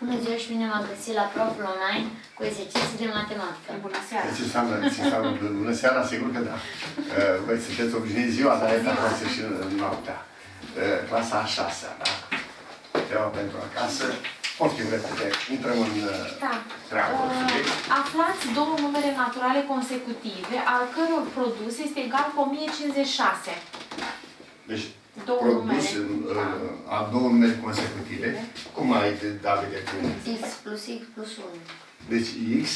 Bună ziua și bine v-am găsit la Proful Online cu exerciții de matematică. Bună seara! Deci înseamnă, deci înseamnă, bună seara, sigur că da. Uh, Voi sunteți obișnuiți ziua, dar asta acasă și noaptea. Uh, Clasa a șasea, da? Treaba pentru acasă. Poftim repede, intrăm în uh, Da. treabă. Uh, aflați două numere naturale consecutive, al căror produs este egal cu 1056. Deci, Două produs numere. în, uh, a două numere consecutive. Cum ai de David de cum? x plus x plus 1 Deci x,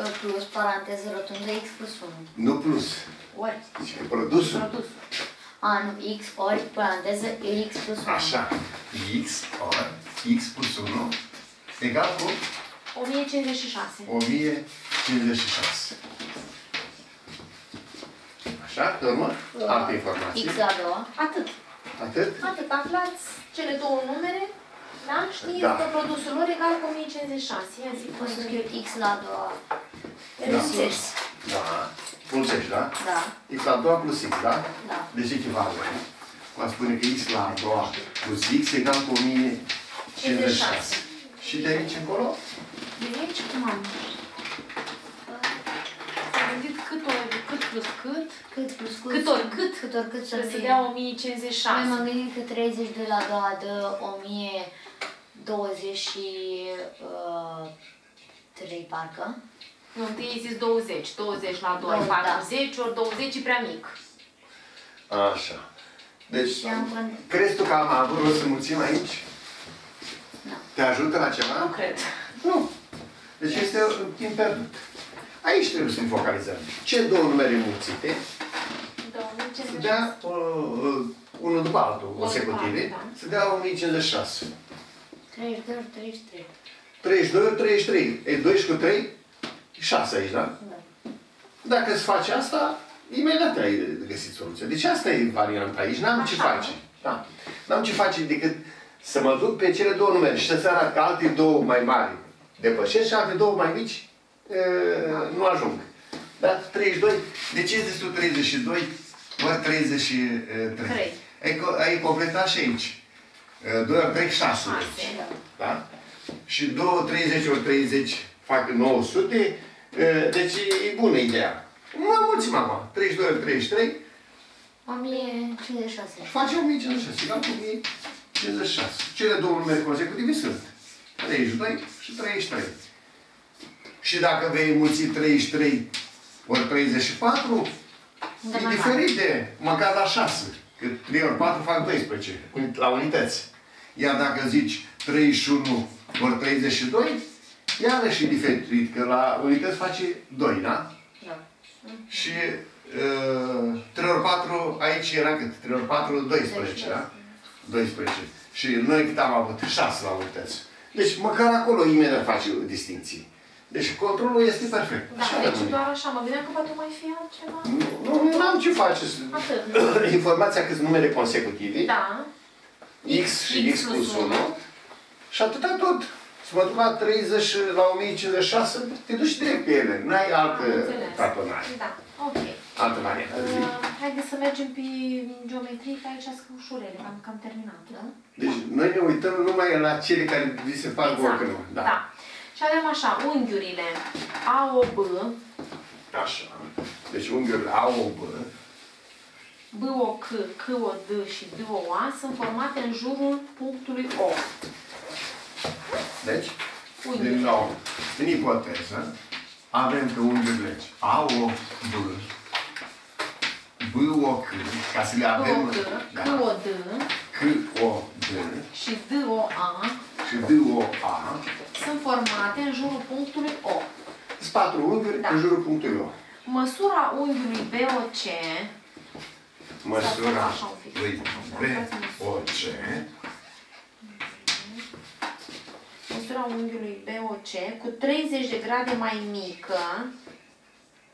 uh, plus paranteză rotundă x plus 1. nu plus. Ori Deci produsul. produsul. A, nu, x ori paranteză x plus 1. Așa. x ori x plus 1 egal cu 1056. 1056. Așa, pe urmă, alte informații. x la doua. Atât. Atât? Atât. Aflați cele două numere, da? Știți Da. că produsul lor egal cu 1056. Ia zi, O să scriu x la doua Da. plus x. Da. Plus x, da? Da, x la a doua plus x, da? da. Deci echivalent. Va spune că x la a doua plus x egal cu 1056. Și de aici încolo? De aici cum am? S-a gândit cât ori cât plus cât, Cât plus cât? Cât ori cât? Cât ori cât să să se fie? dea Noi 1056. m-am gândit că 32 la doua dă 1023 parcă. Nu, întâi ai zis 20. 20 la 2, Da. 40, ori 20 e prea mic. Așa. Deci, Și am gândit. crezi tu că am avut rost să mulțim aici? Da. Te ajută la ceva? Nu cred. Nu. Deci este un timp pierdut. Aici trebuie să ne focalizăm. Ce două numere mulțite, să dea uh, uh, unul după altul, Unul consecutive, după altul, da. să dea 1056. 32 ori 33. 32 ori 33. E 12 cu 3? 6 aici, da? Da. Dacă îți faci asta, imediat ai găsit soluția. Deci asta e varianta aici, n-am ce Așa. face. Da. N-am ce face decât să mă duc pe cele două numere și să-ți arăt că alte două mai mari depășesc și alte două mai mici e, nu ajung. Da? 32. De ce zici tu 32 ori 33? Trei. Ai, co- ai completat și aici. 2 ori 3, 6. Șase. Da? Și 2, 30 ori 30 fac 900. e, Deci e bună ideea. Nu am mulțim acum. 32 ori 33 1056. și face 1056. Egal cu 1056. Cele două numere consecutive sunt 32 și 33. Și dacă vei mulți 33 ori 34, Da, e mai diferit de măcar la 6. Că 3 ori 4 fac 12 uni- la unități. Iar dacă zici 31 ori 32, iarăși e diferit, că la unități face 2, da? Da. Și uh, 3 ori 4, aici era cât? 3 ori 4, 12, da? 12. Și noi cât am avut? 6 la unități. Deci măcar acolo imediat face distinții. Deci controlul este perfect. Da, Așa deci rămâne. doar așa. Mă gândeam că poate mai fi altceva. Nu, nu am ce face. Atât. Informația câți numere consecutive. Da. X și X plus 1. Și atâta tot. Să mă duc la 30, la 1056, te duci direct pe ele. N-ai altă Am înțeles. tatonare. Da, ok. Altă variantă. Uh, haideți să mergem pe geometrie, că aici sunt ușurele, am cam terminat, da? Deci noi ne uităm numai la cele care vi se par Exact, exact. da. Da. Și avem așa, unghiurile AOB, Așa. Deci unghiurile A, O, B. BOC, COD și DOA sunt formate în jurul punctului O. Deci, din Unghiuri. nou, în ipoteză, avem că unghiurile A, O, B, B, O, C, ca să le avem... BOC, da, COD C, O, D și DOA și D, O, A. sunt formate în jurul punctului O. Sunt patru unghiuri Da. în jurul punctului O. Măsura unghiului BOC Măsura Așa un pic. lui B, O, C. măsura unghiului BOC cu 30 de grade mai mică.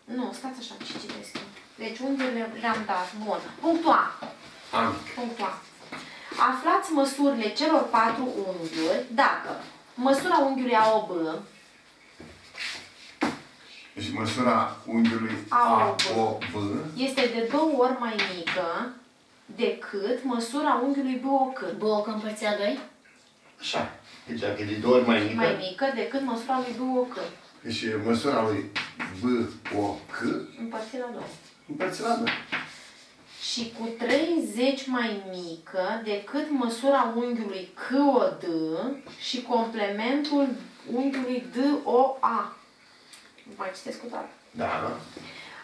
Nu, stați așa, ce citesc eu. Deci unghiurile le-am dat. Bun. Punctul A. Amic. Punctul A. Aflați măsurile celor patru unghiuri dacă măsura unghiului AOB Deci măsura unghiului A, A, O, O, B. este de două ori mai mică decât măsura unghiului BOC. Boc împărțit la 2? Așa. Deci dacă e de două ori mai mică, mai mică decât măsura lui BOC. deci măsura lui B, O, C, Împărțit la 2. împărțit la 2. Și cu 30 mai mică decât măsura unghiului COD și complementul unghiului DOA. Mai citesc cu toate. Da.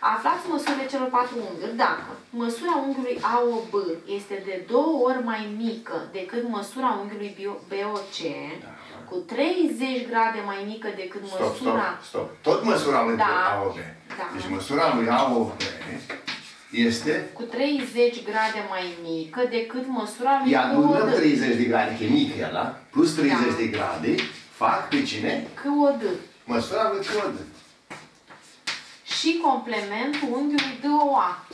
Aflați măsurile celor patru unghiuri dacă măsura unghiului AOB este de două ori mai mică decât măsura unghiului BOC, cu 30 grade mai mică decât Stop, măsura... stop, stop. Tot măsura lui Da. AOB. Da. Deci măsura lui AOB este cu 30 grade mai mică decât măsura lui îi adunăm COD. 30 de grade, că e mic ăla, plus 30 Da. de grade, fac pe cine? COD. Măsura lui COD. Și complementul unghiului DOA.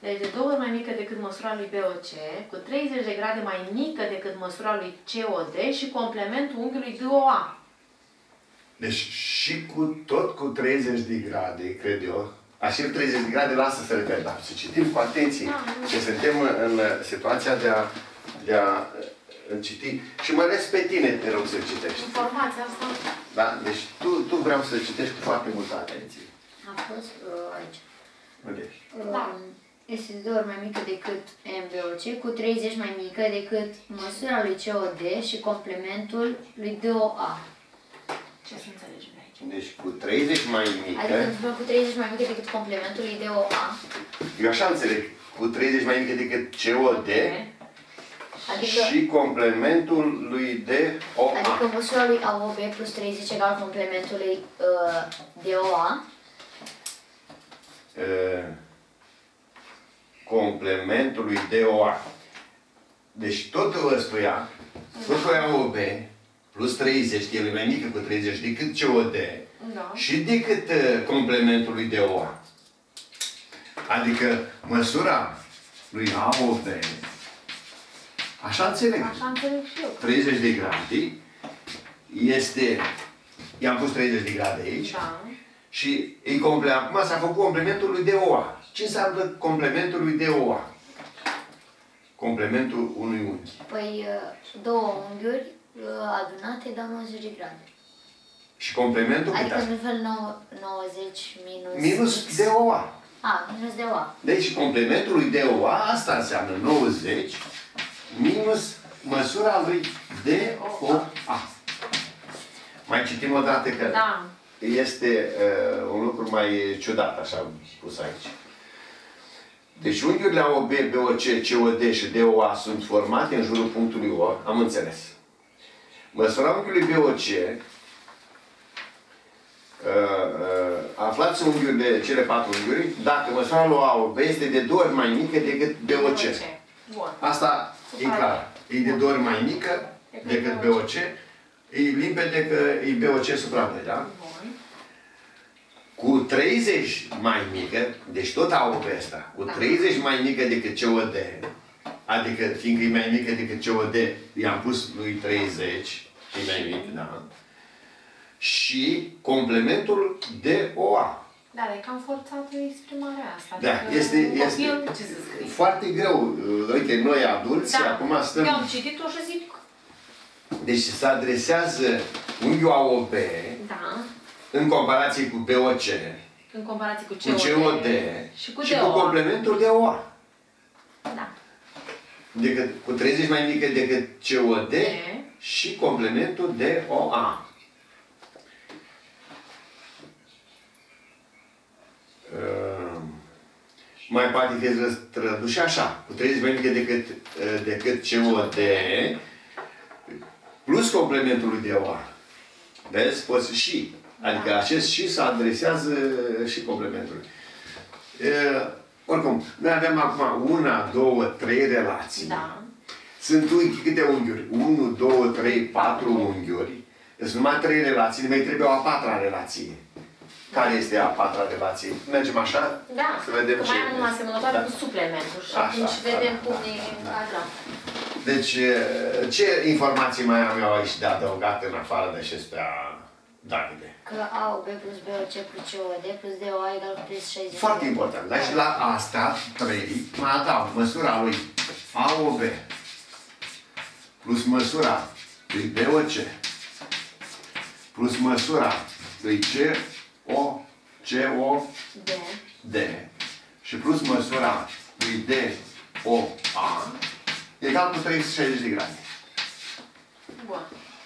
Deci de două ori mai mică decât măsura lui BOC, cu 30 de grade mai mică decât măsura lui COD și complementul unghiului DOA. Deci și cu tot cu 30 de grade, cred eu, așa 30 de grade, lasă să repet, dar să citim cu atenție. Da, nu. Și suntem în situația de a, de a uh, citi. Și mă ales pe tine, te rog să citești. Informația asta Da? Deci tu, tu vreau să citești cu foarte multă atenție. A fost uh, aici. Vedeți? Da. Um, Este de două ori mai mică decât MBOC, cu 30 mai mică decât măsura lui COD și complementul lui DOA. ce să înțelegem de aici? Deci cu 30 mai mică, Adică într cu 30 mai mică decât complementul lui DOA. eu așa înțeleg, cu 30 mai mică decât COD Adică, și complementul lui DOA. adică măsura lui AOB plus 30 egal complementul lui uh, DOA. Uh, complementul lui DOA. Deci totul ăstuia, totul AOB, plus 30, el e mai mică cu 30 decât COD Da. și decât uh, complementul lui DOA. Adică măsura lui AOB, așa înțeleg, Așa înțeleg și eu. 30 de grade este, i-am pus 30 de grade aici, Da. și îi comple... acum s-a făcut complementul lui DOA. Ce înseamnă complementul lui DOA? Complementul unui unghi. Păi uh, două unghiuri uh, adunate dau 90 de grade. Și complementul cât Adică are? în fel nou- 90 minus... Minus X. DOA. A, minus DOA. Deci complementul lui DOA, asta înseamnă 90 minus măsura lui DOA. Mai citim o dată că Da. este uh, un lucru mai ciudat, așa pus aici. Deci unghiurile AOB, BOC, COD și DOA sunt formate în jurul punctului O, am înțeles. Măsura unghiului BOC, uh, uh, aflați unghiurile, cele patru unghiuri, dacă măsura lui AOB este de două ori mai mică decât BOC. Bun. Asta e clar. E de două ori mai mică decât BOC. E limpede că e BOC supra B, da? Bun. Cu 30 mai mică, deci tot AOB ăsta, cu Da. 30 mai mică decât COD, adică fiindcă e mai mică decât COD, i-am pus lui 30, e mai mic, da? Și complementul DOA. Da, dar e cam forțată exprimarea asta. Da, Adică este, un este copil, ce să scrie? foarte greu. Uite, noi adulți, Da, acum stăm... eu am citit-o și zic, Deci se adresează unghiul AOB da, în comparație cu BOC, în comparație cu cu COD, COD și cu și DOA. cu complementul DOA. Da. Decât, cu 30 mai mică decât COD D. și complementul DOA. Uh, mai poate fi tradus și așa, cu 30 mai mică decât, uh, decât COD plus complementul lui DOA. Vezi? Poți și. Adică Da. acest și se adresează și complementului. Uh, oricum, noi avem acum una, două, trei relații. Da. Sunt unghi, câte unghiuri? 1, 2, 3, 4 unghiuri. Sunt numai trei relații, ne mai trebuie o a patra relație. Care este a patra relație? Mergem așa? Da, Să vedem că ce mai am numai asemănătoare Da. cu suplementul și Așa, atunci da, vedem da, cum da, ne da. încadrăm. Deci, ce informații mai am eu aici de adăugat în afară de acestea, Davide? Că AOB plus BOC plus COD plus DOA egal cu 360. Foarte important. Deci la asta, 3, mai adaug măsura lui AOB plus măsura lui BOC plus măsura lui CO, CO, D. D și plus măsura lui DOA egal cu 360 de grade. Bun.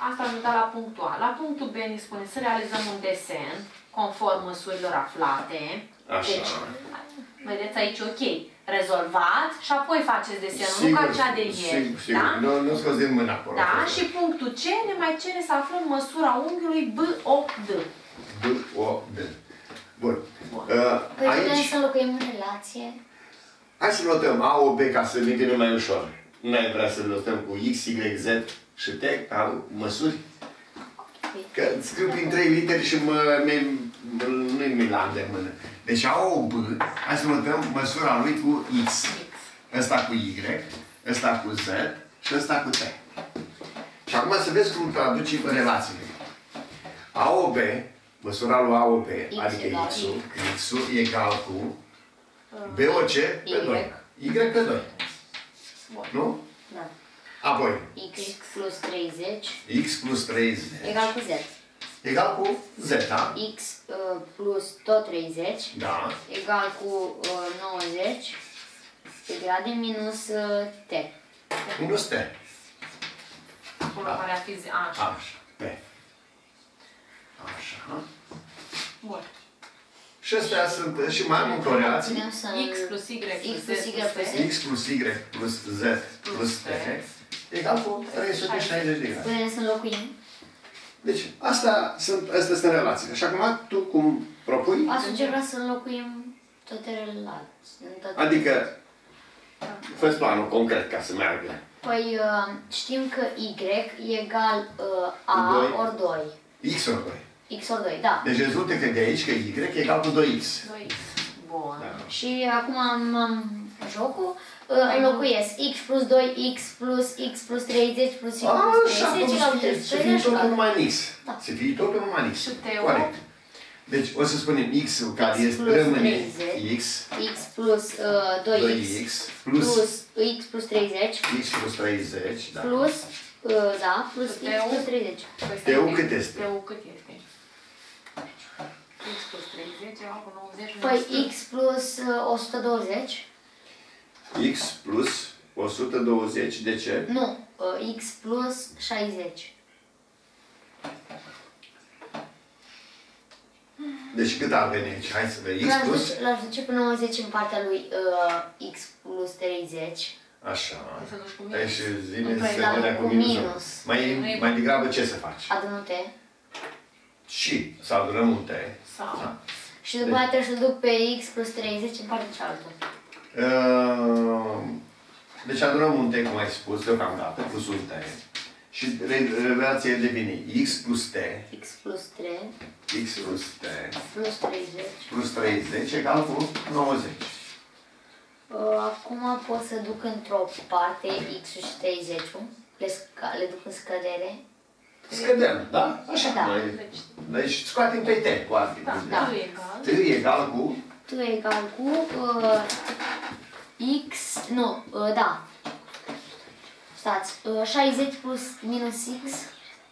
Asta ajută la punctul A. La punctul B ne spune să realizăm un desen conform măsurilor aflate. Așa. Deci, vedeți aici, ok, rezolvat și apoi faceți desenul, nu ca cea de ieri. sigur, sigur. Da? Nu, nu scoți din mână acolo. Da, și punctul C ne mai cere să aflăm măsura unghiului BOD. B, O, D. Bun. Bun. Uh, Păi putem aici, să înlocuim în relație? hai să notăm A, O, B ca să ne vină mai ușor. Nu ai vrea să le notăm cu X, Y, Z și T ca măsuri? Că scriu prin trei literi și mă, mi, nu-i mi la de mână. Deci A, O, B, hai să notăm măsura lui cu X. Ăsta cu Y, ăsta cu Z și ăsta cu T. Și acum să vezi cum traduci relațiile. AOB, măsura lui AOB, X adică egal X-ul, X-ul egal cu BOC pe 2. Y pe 2. Bun. Nu? Da. Apoi, X plus 30 X plus 30 egal cu Z. egal cu Z, da? X uh, plus tot 30 Da. egal cu uh, 90 de grade minus uh, T. Minus T. Acolo care ar fi zi- așa. Așa. P. Așa. Bun. Și astea sunt, și mai am încă o relație. Putem să X plus Y X plus plus Z Y plus Z. X plus Y plus Z plus T egal cu 360 de grade. Putem să înlocuim. Deci, asta sunt, astea sunt relațiile. Și acum, tu cum propui? Asta ce vrea să înlocuim toate relații. în toate- Adică, fă planul concret ca să meargă. Păi uh, știm că Y e egal uh, A Doi. ori 2. X ori 2. X ori 2, da. Deci rezultă că de aici că Y e egal cu 2X. 2X. Bun. Da. Și acum am, am jocul. Uh, înlocuiesc x plus 2, x plus x plus 30 plus y plus Așa, 30 cum egal cu să fie, 30. să fie totul numai în X. Da. Să fie totul numai în X. Și Teo? Corect. Deci o să spunem X-ul care X este, plus rămâne 30. X, x plus uh, 2x, 2X, plus plus x plus 30 X plus 30, da. plus, uh, da, plus x Teo? plus 30. Păi stai Teu un pic. cât este? Teu cât este? X plus 30 egal cu 90 Păi minus x plus uh, 120, X plus 120, de ce? nu, uh, x plus 60. Deci cât ar veni aici? Hai să vedem. X L-aș plus, duce- L-aș duce pe 90 în partea lui uh, x plus 30. așa. Trebuie să duci cu minus. Hai și zine Păi, să la vedea cu cu minus. minus. Mai, Nu-i- mai degrabă ce să faci? Adună-te. Și să adunăm un T. Sau. Da? Și după aceea trebuie să duc pe x plus 30 în partea cealaltă. Uh, Deci adunăm un T, cum ai spus, deocamdată, plus un T. Și re- relația devine X plus T, x plus 3 X plus T, plus 30. plus 30 egal cu 90. Uh, Acum pot să duc într-o parte x și 30 le, sca- le duc în scădere. Scădem, da? Așa. Da. Noi, Deci, deci scoatem pe T cu alte da, cuvinte. da. Tu egal. T egal cu t egal cu uh, x, nu, uh, da. Stați, uh, 60 plus minus x,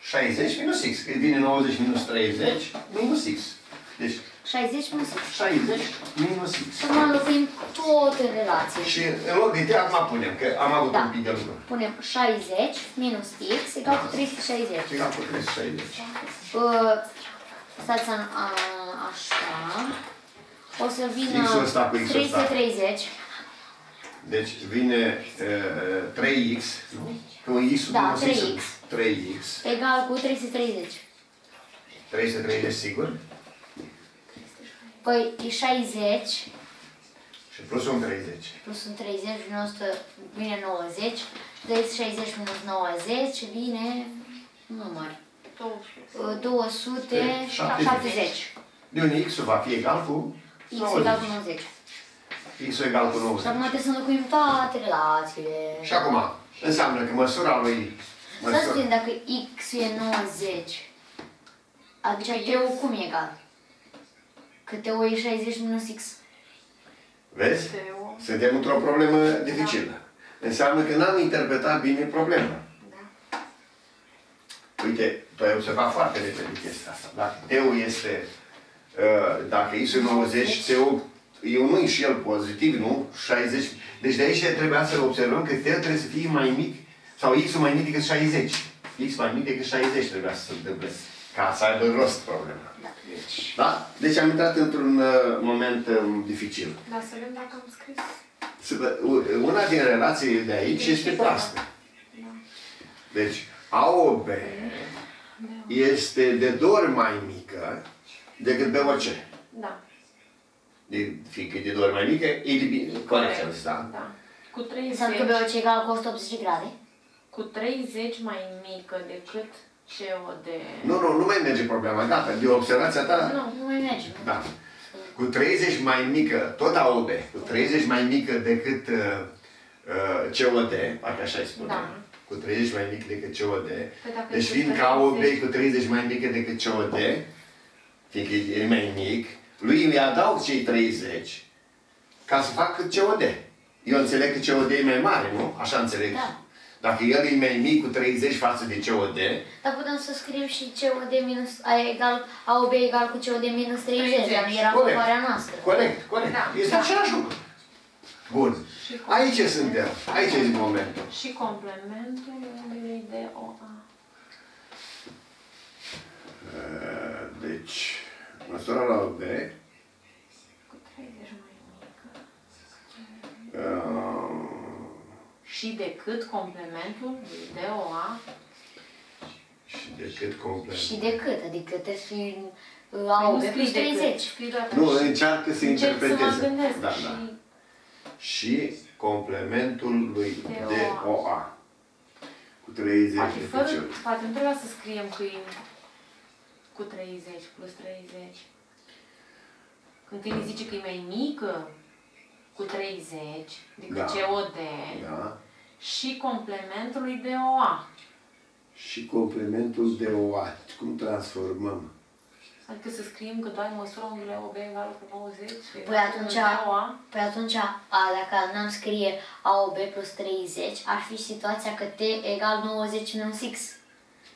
60 minus X. Că vine 90 minus 30 minus X. Deci 60 minus x. 60 minus X. Și acum înlocuim tot în relație. Și în loc de T acum punem, că am avut Da. un pic de lucru. Punem 60 minus x egal cu 360. Egal cu 360. Uh, stați în, a, așa. O să vină X-ul ăsta cu X-ul ăsta. 330. Deci vine uh, 3x, nu? Cu x Da, 3x. 3x. Egal cu 330. 330 sigur. Păi e 60 Și plus un 30. plus un 30 vine, 100, vine 90. 360 minus 90 vine număr. 200. Uh, 270. De unde x va fi egal cu X 90. egal cu 90. X egal cu Și 90. acum trebuie să înlocuim toate relațiile. Și acum, înseamnă că măsura lui... Să vedem dacă x e 90. Atunci t cum e egal? Că t e 60 minus x. Vezi? Teo. Suntem într-o problemă dificilă. Înseamnă că n-am interpretat bine problema. Da. Uite, tu ai observat foarte repede chestia asta. Dacă teu este, uh, dacă X 90, teu e un și el pozitiv, nu? 60. Deci de aici trebuia să observăm că teu trebuie să fie mai mic, sau X mai mic decât 60. X mai mic decât 60 trebuia să se întâmple. Ca să aibă rost problema. Da, deci... Da? Deci am intrat într-un uh, moment um, dificil. Dar să vedem dacă am scris. Să vă- u- Una din relații de aici este proastă. Da. Deci, AOB este de două ori mai mică decât BOC. Da. De, fiindcă e de două ori mai mică, e de bine. Corect, am zis, da? Da. Cu 30, Înseamnă că BOC egal cu 180 grade. cu 30 mai mică decât COD. Nu, nu, nu mai merge problema, gata, de observația ta, Nu. Nu mai merge. nu? da. Cu 30 mai mică, tot AOB, cu 30 mai mică decât uh, uh, COD, parcă așa îi spune. Da. Cu 30 mai mic decât COD. Păi dacă Deci e cu fiindcă 30 AOB e cu 30 mai mică decât COD, fiindcă e mai mic, lui îi adaug cei 30 ca să facă COD. Eu înțeleg că COD e mai mare, nu? Așa înțeleg. Da. Dacă el e mai mic cu 30 față de COD, Dar putem să scriem și COD minus, a egal, AOB egal cu COD minus 30, 30. dar nu era Corect. valoarea noastră. corect, corect. Da. Este Da. același lucru. Bun. Și cu- Aici suntem. Aici e momentul. Și complementul unghiului de OA. Uh, Deci, măsura la OB, Cu 30 mai mică. uh, Și decât complementul de OA. și decât complet. Și de cât? Adică trebuie să fie uh, Păi AOB nu plus scrii decât, 30. scrii doar Nu, și- încearcă să Încerc să mă interpreteze. gândesc Da, și da. Și complementul lui DOA. DOA. Cu 30 Poate, de fără, piciori. poate nu trebuia să scriem că e cu 30 plus 30. Când îmi zice că e mai mică cu 30 decât Da. COD Da. și complementul lui DOA. Și complementul DOA. Cum transformăm? Adică să scriem că dai măsura unghiului OB egală cu 90. Păi atunci, DOA. păi atunci a, dacă n-am scrie AOB plus 30, ar fi situația că T egal 90 minus X.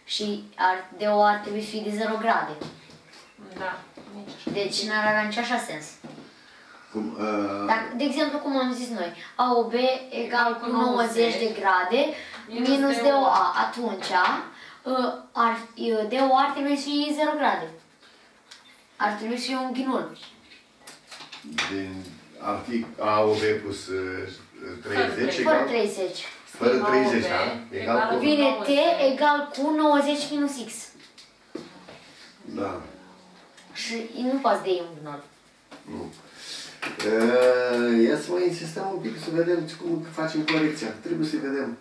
Și ar, DO ar trebui să fie de 0 grade. Da, nici așa. Deci n-ar avea nici așa sens. Cum, uh, Dacă, de exemplu, cum am zis noi, AOB egal cu 90 de grade Minus minus DOA. DOA, atunci uh, ar, uh, DOA ar trebui să fie 0 grade. Ar trebui să fie un ghinul. din, ar fi AOB plus uh, 30 Fără egal? Fără 30. Fără AOB 30, da? Egal egal cu... cu- Vine T 90. egal cu 90 minus X. Da. Și nu poți de un gnol. Nu. Uh, ia să mai insistăm un pic să vedem cum facem corecția. Trebuie să vedem.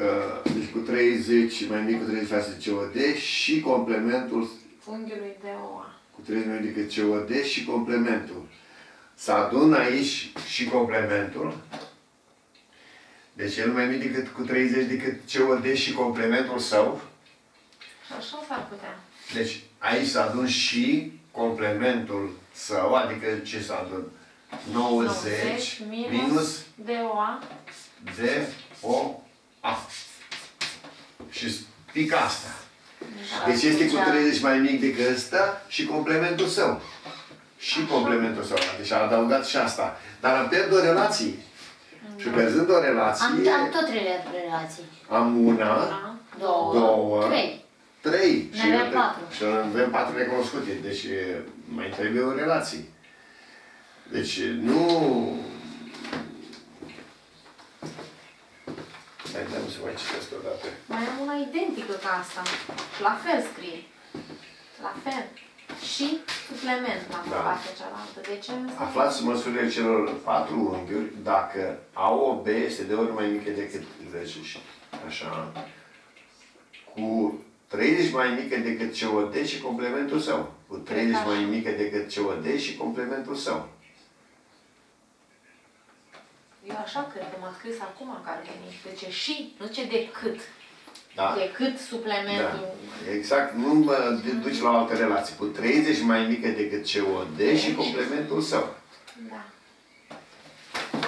Uh, deci cu 30, mai mic cu 30 față de COD și complementul Unghiului DOA. cu 30 mai mic decât COD și complementul. Să adun aici și complementul. Deci el mai mic decât cu 30 decât COD și complementul său. Și așa s-ar putea. Deci aici să adun și complementul său, adică ce să adun? 90 minus DOA. D, O, A. Și pic asta. Deci este cu 30 mai mic decât ăsta și complementul său. Și complementul său. Deci a adăugat și asta. Dar am pierdut o relație. Și pierzând o Am, relație, am tot rele relații. am una, Da. Două, Două. trei. trei. Ne Și avem eu tre- patru. Și avem patru necunoscute. Deci e, mai trebuie o relație. Deci nu... Hai, dăm să mai citesc o dată. Mai am una identică ca asta. Și la fel scrie. La fel. Și suplement la Da. partea cealaltă. De ce? Aflați măsurile celor patru unghiuri dacă AOB este de ori mai mică decât 10 și așa, cu 30 mai mică decât COD și complementul său. Cu 30 Cred că mai așa. mică decât COD și complementul său. Eu așa cred că m-a scris acum în care veni. Deci e și, nu ce decât. Da? Decât Da. suplementul. Exact, nu mă duci la o altă relație. Cu 30 mai mică decât COD și complementul său. Da.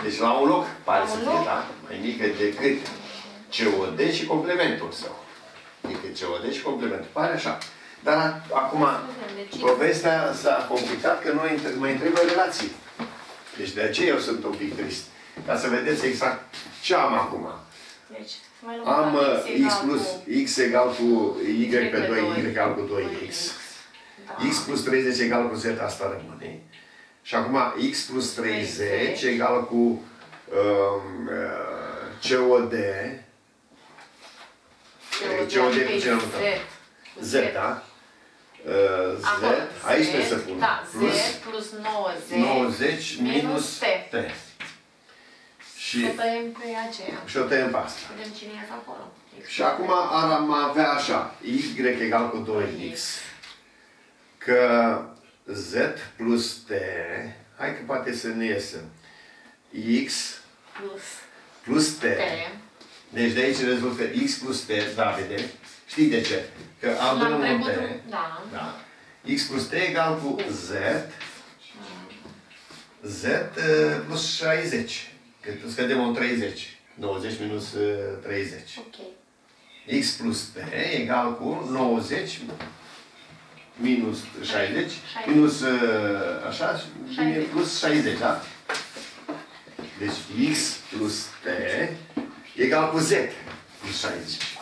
Deci la un loc pare La să un fie, loc. da? Mai mică decât COD și complementul său. decât COD și complementul. Pare așa. Dar acum, Deci, povestea s-a complicat că noi între- mai întrebă relații. Deci de aceea eu sunt un pic trist. Ca să vedeți exact ce am acum. Deci, să mai luăm Am la uh, egal x plus cu x egal cu y pe pe 2, doi. y egal cu 2x. Da. x plus 30 egal cu z, asta rămâne. Și acum x plus 30 30 egal cu um, uh, COD, COD cu ce am Z. Z, da? Uh, Z, Acolo, aici Z, trebuie să pun. Da, Z Plus plus 90. 90 minus minus T. T. Și, Să tăiem pe aceea. și o tăiem pe asta. Vedem cine e acolo. Și acum ar am avea așa, y egal cu 2x, că z plus t, hai că poate să ne iesă, x Plus plus t, T. deci de aici rezultă x plus t, Davide, știi de ce? Că am L-am un t, trecut, da. da, x plus t egal cu z, z uh, plus 60, că scădem un 30, 90 minus uh, 30. Ok. x plus t egal cu 90 minus 60, minus uh, așa, și 60. plus 60, da? Deci x plus t egal cu z plus 60.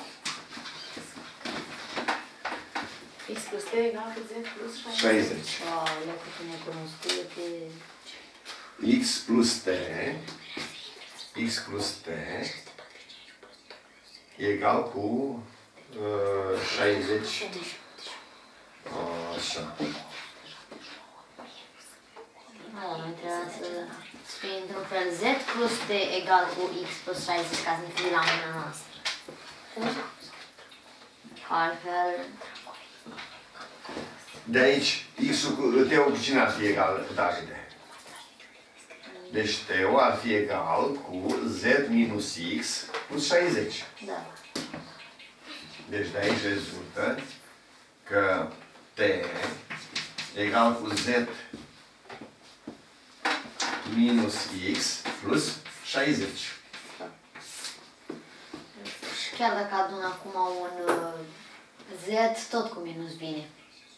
X plus T egal cu Z plus 60. 60. Wow, le cât necunoscute. x plus t x plus t egal cu uh, 60 așa. Nu, noi trebuie să să fie într-un fel Z plus T egal cu X plus 60 ca să ne fie la mâna noastră. Altfel, De aici, x-ul cu Teo cu cine ar fi egal, Davide? Deci Teo ar fi egal cu Z minus X plus 60. da. Deci de aici rezultă că T egal cu Z minus X plus 60. Și chiar dacă adun acum un uh, Z, tot cu minus vine.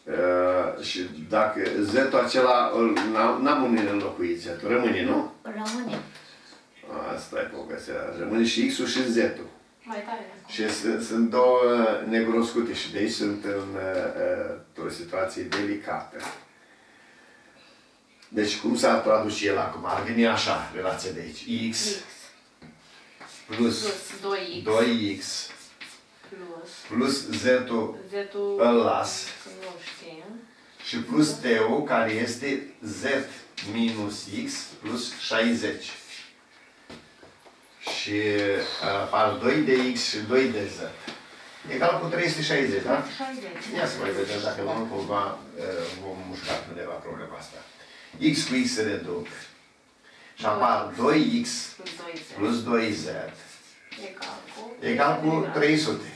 Uh, și dacă Z-ul acela îl- n-am n-am unde înlocuit Z-ul, rămâne, nu? Rămâne. Asta e povestea. Rămâne și X-ul și Z-ul. Mai tare. Și sunt, sunt două necunoscute și de aici sunt în uh, o situație delicată. Deci cum s-ar traduce el acum? Ar veni așa, relația de aici. X X plus plus 2X 2X plus plus Z-ul Z-ul îl las nu știm. Și plus T-ul care este Z minus X plus 60. Și uh, apar 2 de X și 2 de Z. Egal cu 360, da? 60. Ia să mai vedem dacă nu cumva uh, vom mușca undeva problema asta. X cu X se reduc. Și apar 2X Plus 2Z. plus 2Z Egal cu... egal cu 300.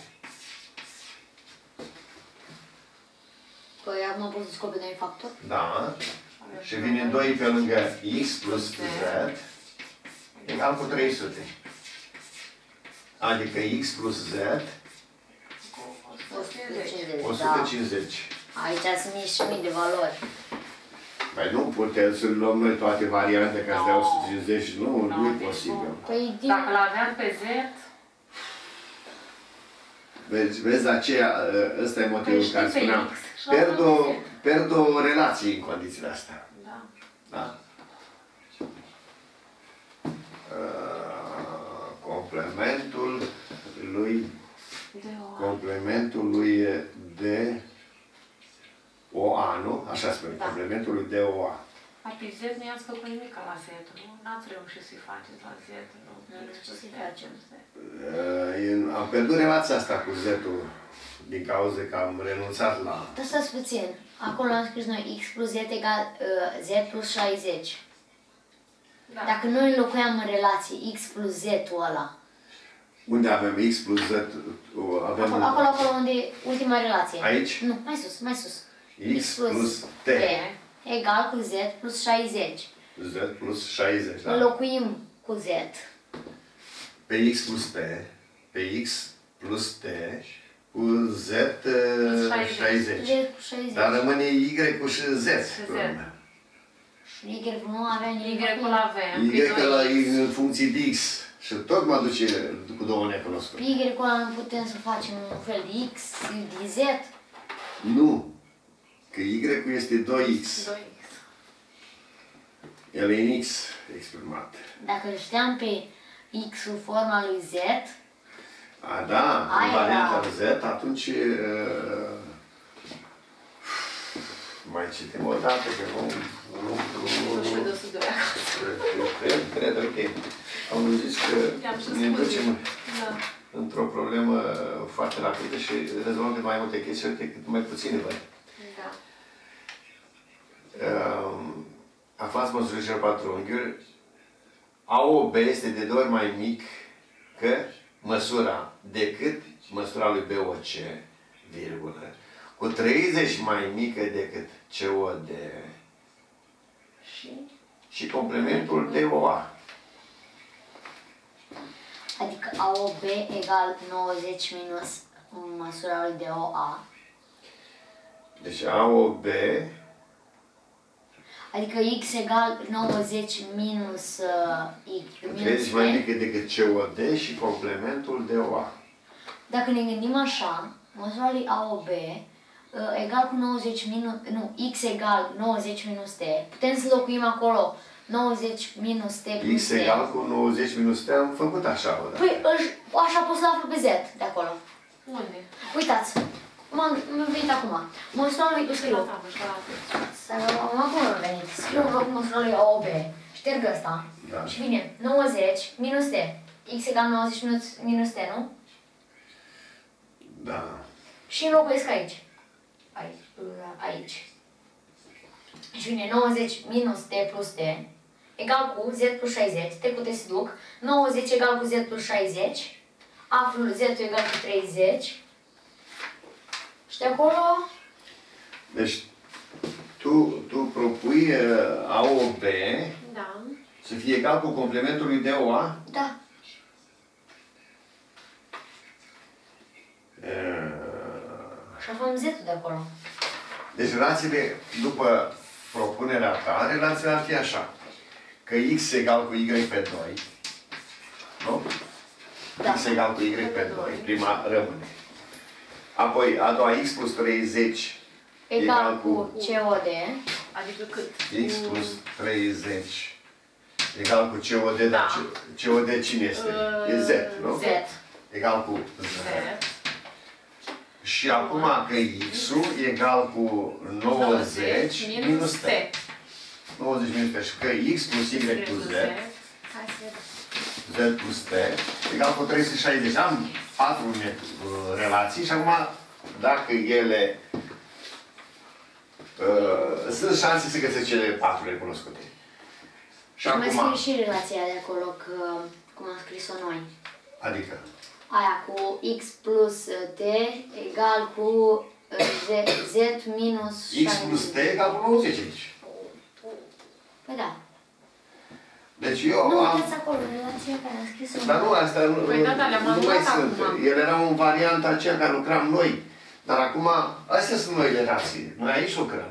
Păi acum poți să scopi doi factori? Da? Și vine 2 pe lângă X plus Z egal cu 300. Adică X plus Z 150. 150. Da. Aici sunt mii și mii de valori. Păi nu putem să luăm noi toate variantele ca să dea 150. Nu, nu e posibil. Păi din... Dacă l-aveam pe Z, Vezi, vezi aceea, ă, ăsta e motivul Păi care știi pe spuneam. X și Pierd la o, Z. pierd o relație în condițiile astea. da. Da? Uh, complementul lui De o complementul lui de OA, nu? Așa spune, Da. complementul lui de OA. La pe Z nu i-ați făcut nimic la Z, nu? N-ați reușit să-i faceți la Z, nu? Nu știu ce să facem. Uh, în- am pierdut relația asta cu Z-ul din cauza că am renunțat la... Dar stați puțin. Acolo am scris noi x plus z egal uh, z plus 60. Da. Dacă noi înlocuiam în relație x plus z-ul ăla, Unde avem X plus Z? uh, Avem acolo, acolo, acolo unde e ultima relație. Aici? Nu, mai sus, mai sus. X plus T. egal cu z plus 60. Z plus 60, da? Înlocuim cu z. Pe X plus T, pe X plus T, cu Z uh, 60. 60. Z cu 60. Dar rămâne Y cu și Z. Z. Și Y nu avea nimic. Y-ul avem. Y pe la 2X. în funcție de X. Și tot mă duce cu două necunoscute. Y-ul ăla nu putem să facem un fel de X, de Z. Nu. Că Y este 2X. 2X. El e în X exprimat. Dacă îl știam pe X-ul forma lui Z, A, da, în Aia varianta era. Z, atunci... Uh, mai citim o dată, că nu... Nu, nu, Nu știu nu, de sudul acasă. Cred, cred, ok. Am zis că I-am și ne scuze. ducem Da. într-o problemă foarte rapidă și rezolvăm cât mai multe chestiuni decât mai puține văd. Da. Um, aflați măsură celor patru unghiuri. AOB este de două ori mai mic că măsura decât măsura lui BOC, virgulă, cu 30 mai mică decât COD Și? și complementul DOA. adică AOB egal 90 minus măsura lui de OA, Deci AOB adică X egal 90 minus uh, X, minus 30 mai B. mică decât COD și complementul DOA. Dacă ne gândim așa, măsura lui AOB uh, egal cu 90 minus, nu, X egal 90 minus T, putem să locuim acolo 90 minus T plus X T. egal cu 90 minus T am făcut așa o dată. Păi își- așa poți să aflu pe Z de acolo. Unde? Uitați, m-am m-am venit acum. Măsura lui, scriu. La tabă și la tabă. Să am acum am venit. Scriu în locul măsura lui AOB. Șterg ăsta. Da. Și vine 90 minus T. X egal 90 minus, minus T, nu? Da. Și înlocuiesc aici. Aici. Aici. Și vine 90 minus T plus T egal cu Z plus 60. T cu T se duc. 90 egal cu Z plus 60. Aflu Z egal cu 30. Și de acolo Deci, tu, tu propui uh, AOB Da. să fie egal cu complementul lui DOA? Da. Uh, Și aflăm Z-ul de acolo. Deci relațiile, după propunerea ta, relațiile ar fi așa. Că X egal cu Y pe 2. Nu? Da. X egal cu Y pe 2. Prima rămâne. Apoi, a doua X plus 30 Egal cu COD. Adică cât? X plus 30 egal cu COD, dar Da. C- COD cine este? E Z, nu? Z. Egal cu Z. Z. Și acum că X-ul egal cu 90 minus T. 90 minus T. Și că X plus Y cu Z, Hai să vedem. Z plus T, egal cu 360. Am patru ne- uh, relații și acum, dacă ele uh, sunt șanse să găsesc cele patru recunoscute. Și Și mai acum, scrie și relația de acolo, că, cum am scris-o noi. adică, Aia cu X plus T egal cu uh, Z, Z minus X plus T egal cu 90 aici. Păi da. Deci eu Nu, am... uitați acolo, relația care am scris-o. Dar nu, asta nu, Păi da, da, le-am nu mai luat sunt. acum. Ele erau în varianta aceea care lucram noi. Dar acum, astea sunt noile relații. Noi aici lucrăm.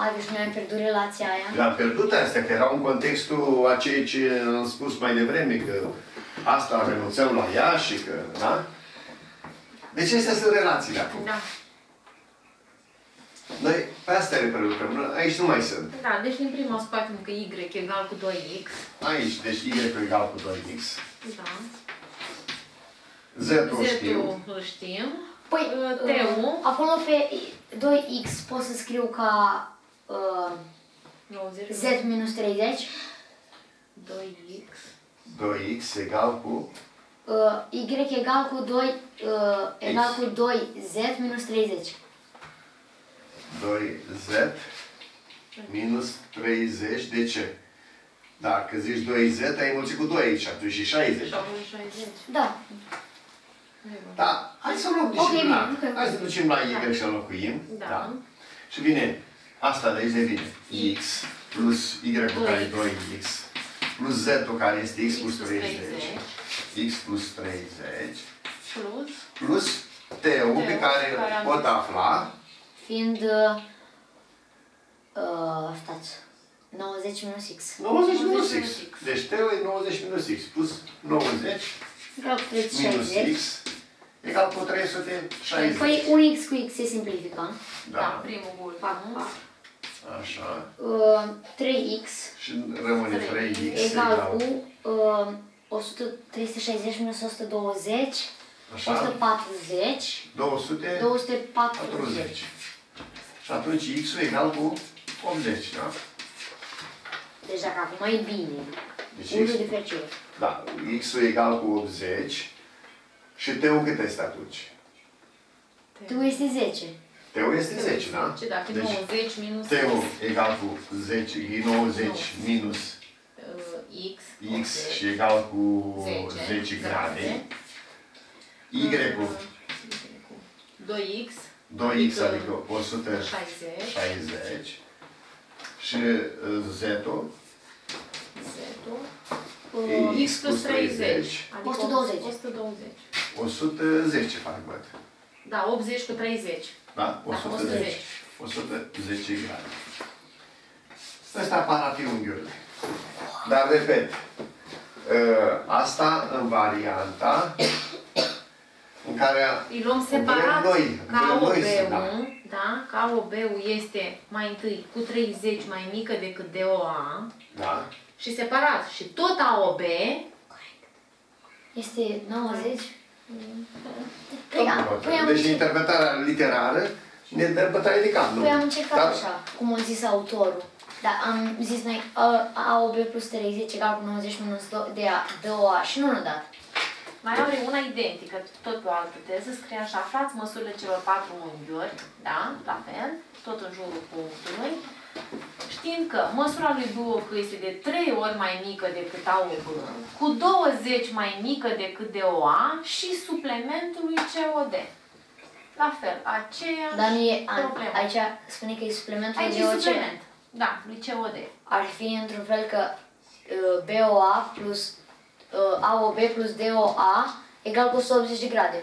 A, deci noi am pierdut relația aia. Le-am pierdut astea, că erau în contextul a ceea ce am spus mai devreme, că asta renunțăm la ea și că, da? Deci astea sunt relațiile acum. Da. Noi pe astea le prelucrăm. Noi Aici nu mai sunt. Da, deci din prima scoatem că Y egal cu 2X. Aici, deci Y egal cu 2X. Da. Z-ul știu. Z-ul îl știm. Păi, Uh, uh, T-ul. acolo pe 2x pot să scriu ca uh, 90 z minus 30, 2X. 2X egal cu uh, y egal cu 2, uh, egal X. cu 2 z minus 30. 2Z minus 30. De ce? Dacă zici 2Z, ai înmulțit cu 2 aici, atunci și 60. Și acum 60. Da. Da, hai să luăm Ok, și bine, la. ok. Hai să ducem la Y Da. și înlocuim. Da. Și vine, asta de aici devine X plus Y care e 2X plus Z care este X plus 30. X plus 30 Plus. plus T-ul pe T-ul care care am pot zis. afla Fiind... Uh, uh, stați. 90 minus X. 90 minus 90 X. minus X. Deci T-ul e 90 minus X plus 90 Vreau cu minus 360. X egal cu 360. Păi un X cu X se simplifică. Da, Da. primul bun. Așa. Uh, 3X Și rămâne 3X egal cu uh, 100, 360 minus 120, Așa. 140, 200. 240. 40. Și atunci X-ul egal cu 80, da? Deci dacă acum e bine, Deci unghiul X, de fericire. da, X-ul egal cu 80 și T-ul cât este atunci? Tu este 10. T-ul este 10, da? Ce dacă Deci 90 minus T-ul egal cu 10, e 90 minus uh, X. X și egal cu 10, 10 grade. Uh, Y-ul 2X. 2X, adică 160 60. și uh, Z-ul Z-ul. Uh, X plus 30. Adică 120. 120. 110, fac văd. Da, 80 cu 30. Da? Da, 110. 110 grade. Ăsta par a fi unghiurile. Dar, repet, ă, asta în varianta în care Îi luăm Vrem separat noi, ca vrem noi să- OB-ul, da? Ca OB-ul este mai întâi cu 30 mai mică decât DOA da, și separat și tot AOB Este 90. Păi, am, păi, am, deci încercat, interpretarea literară ne dă bătaie de cap, nu? păi am încercat Dar- așa, cum a zis autorul. Dar am zis noi A- AOB plus 30 egal cu 90 minus 2 de A, 2A și nu ne-a dat. Mai are una identică, tot pe o altă teză, scrie așa, aflați măsurile celor patru unghiuri, da? La fel, tot în jurul punctului, știind că măsura lui BOC este de 3 ori mai mică decât AOB, cu 20 mai mică decât DOA și suplementul lui COD. La fel, aceeași Dar nu e, a, problemă. aici spune că e suplementul Aici de e OC. suplement. Da, lui COD. Ar fi într-un fel că uh, BOA plus uh, AOB plus DOA egal cu 180 de grade.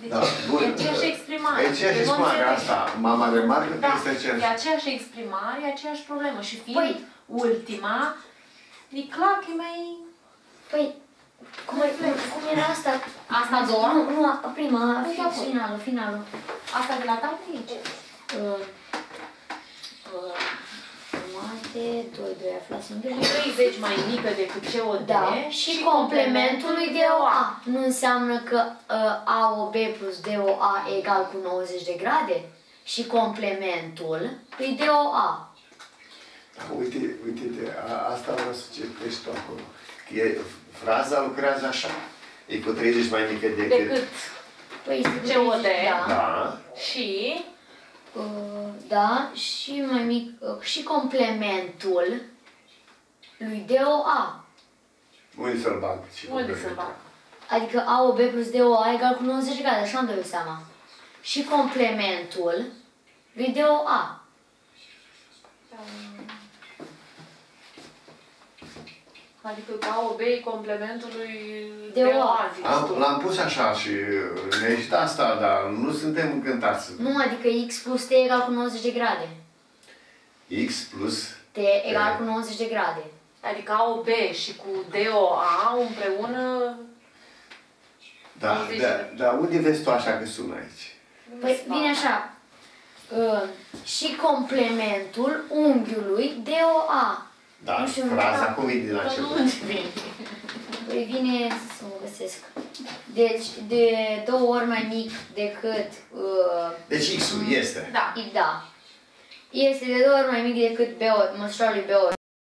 Deci, Da, bun. e aceeași exprimare. E aceeași Deci, nu exprimare înțeleg. asta. Mama remarcă că Da, este e aceeași. aceeași exprimare, e aceeași problemă. Și fiind Păi- ultima, e clar că e mai... Păi, cum, cum, cum era asta? Asta a doua? Nu, nu, a prima, a Nu, fi, da, finalul, finalul. Asta de la tine aici. Uh, uh, Mate, 2, 2, aflați unde Cu 30 mai mică decât COD Da, și complementul lui DOA. Nu înseamnă că uh, AOB plus DOA e egal cu 90 de grade? Și complementul lui DOA. Da, Uite, uite, de, a, asta vreau să citești tu acolo. Că e, fraza lucrează așa. E cu 30 mai mică decât... Decât Păi este cu COD. 30, Da. Da. și... Uh, da, și mai mic, uh, și complementul lui DOA. Unde să-l bag? Și Unde complementul? să fac? Adică AOB plus DOA egal cu 90 de grade, așa îmi dau seama. Și complementul lui DOA. Adică ca OB e complementul lui De DOA, oa. zici Am, tu. l-am pus așa și ne ieșit asta, dar nu suntem încântați. Nu, adică X plus T egal cu 90 de grade. X plus... T egal cu 90 de grade. Adică AOB și cu DOA împreună... Da, 90 da, de- da, unde vezi tu așa că sună aici? Păi vine așa. Uh, și complementul unghiului DOA. Da, Nu știu, fraza da. cum e din Că acel nu unde vine. Păi vine să mă găsesc. Deci de două ori mai mic decât uh, Deci X-ul este. Da. I- da. Este de două ori mai mic decât BO, măsura lui BO.